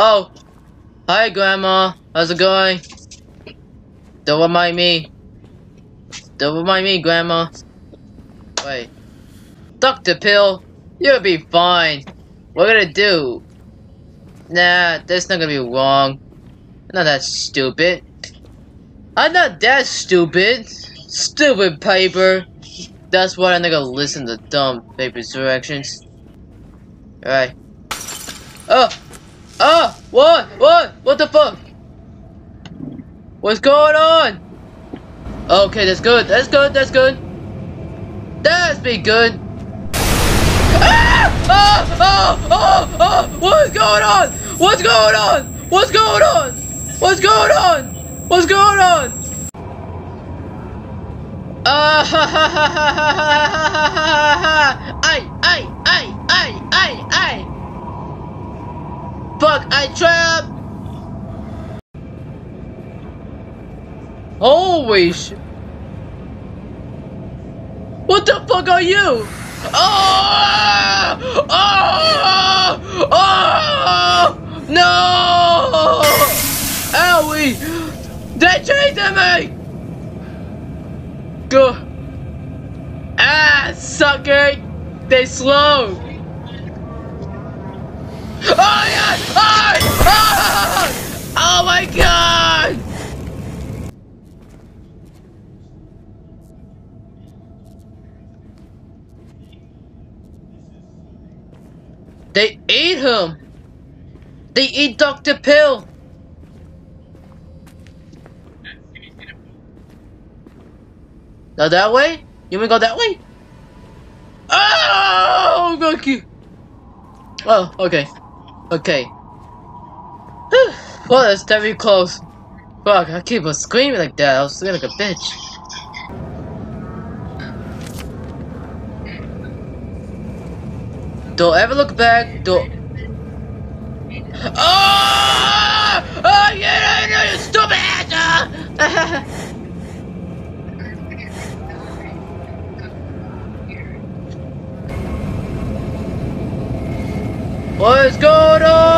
Oh, hi, Grandma. How's it going? Don't remind me. Don't remind me, Grandma. Wait. Dr. Pill, you'll be fine. What're gonna do? Nah, that's not gonna be wrong. I'm not that stupid. I'm not that stupid. Stupid paper. That's why I'm not gonna listen to dumb paper's directions. Alright. Oh! Oh! What? What? What the fuck? What's going on? Okay, that's good. That's good. That's good. That's be good. Ah! Oh! Oh! Oh! Oh! What's going on? What's going on? What's going on? What's going on? What's going on? Ah ha ha ha ha ha ha ha ha ha! Ay! Ay! Ay! Ay! Ay! Ay! Fuck! I! Holy sh... What the fuck are you? Oh! Oh! Oh! No! Owie! They chasing me! Go! Ah, sucker! They slow! Oh yeah! Oh! oh! my god! They ate him! They eat Dr. Pill! Now that way? You wanna go that way? Oh, okay. Oh, okay. Okay. well, that's very close. Fuck, I keep on screaming like that. I was screaming like a bitch. Don't ever look back. Don't. Oh! Oh, yeah, yeah, you stupid! Ah! What's going on?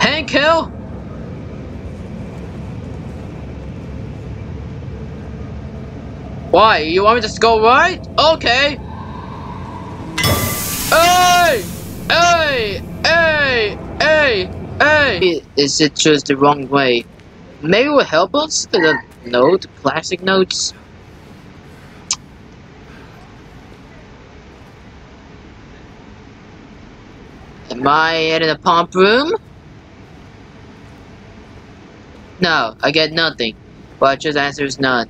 Hank Hill Why? You want me to go right? Okay. Hey! Hey! Hey! Hey! Hey! Is it just the wrong way? Maybe it will help us? The note? Classic notes? Am I in a pump room? No, I get nothing. Watcher's answer is none.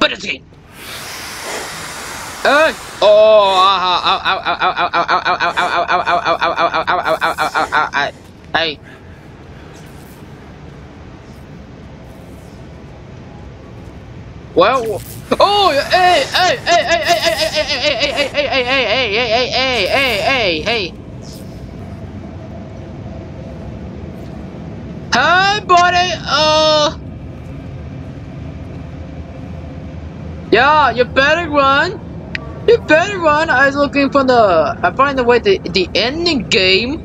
But it's Hey! Oh! Hey! Well, oh, hey, hey, hey, hey, hey, hey, hey, hey, hey, hey, hey, hey, hey, hey, hey, hey, hey, hey. Buddy. Uh. Yeah, you better run. You better run. I was looking for the. I find the way the the ending game.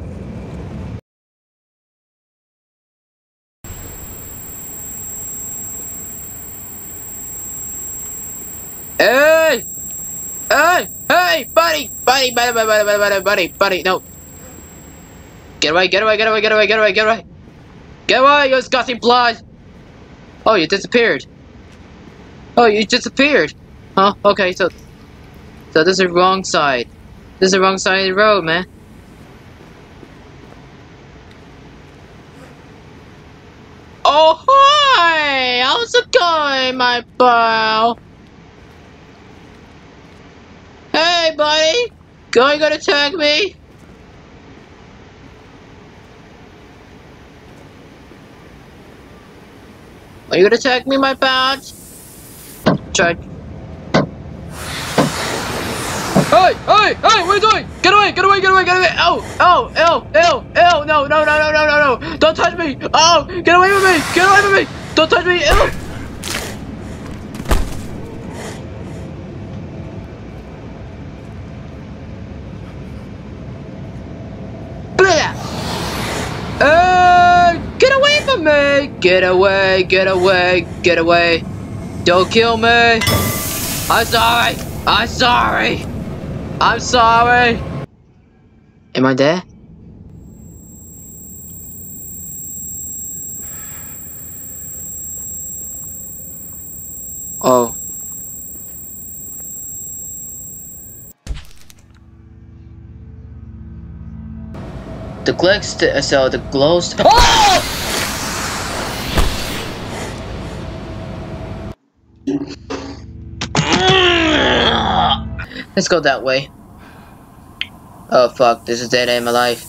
Hey! Hey! Hey! Buddy! Buddy! Buddy! Buddy! Buddy! Buddy! Buddy! Buddy! No! Get away! Get away! Get away! Get away! Get away! Get away! Get away! You disgusting blood! Oh, you disappeared. Oh, you disappeared. Huh? Okay, so... So this is the wrong side. This is the wrong side of the road, man. Oh, hi! How's it going, my pal? Hey, buddy! Going gonna attack me? Are you gonna attack me, my pals? Try. Hey, hey, hey, what are you doing? Get away, get away, get away, get away! Oh, oh, ew, ew, ew, no, no, no, no, no, no, no! Don't touch me! Oh, get away from me! Get away from me! Don't touch me! Blah! Uh, get away from me! Get away, get away, get away! Don't kill me! I'm sorry! I'm sorry! I'm sorry! Am I there? Oh. The glitch, uh, so the glows. Oh! Let's go that way. Oh fuck, this is dead my life.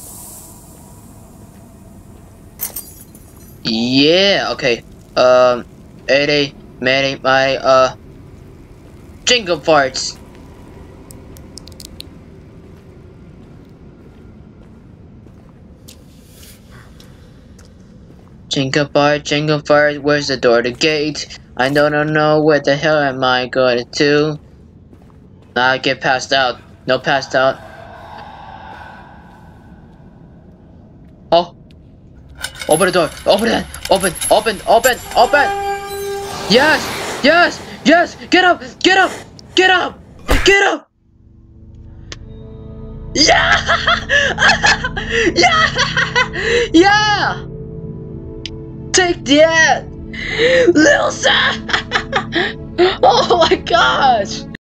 Yeah, okay. Um, 80, many, my, uh, jingle farts. Jingle fart, jingle fart, where's the door, the gate? I don't know where the hell am I going to? I get passed out. No passed out. Oh. Open the door. Open it. Open. Open. Open. Open. Yes. Yes. Yes. Get up. Get up. Get up. Get up. Yeah. yeah. Yeah. Take that. Little son. oh my gosh.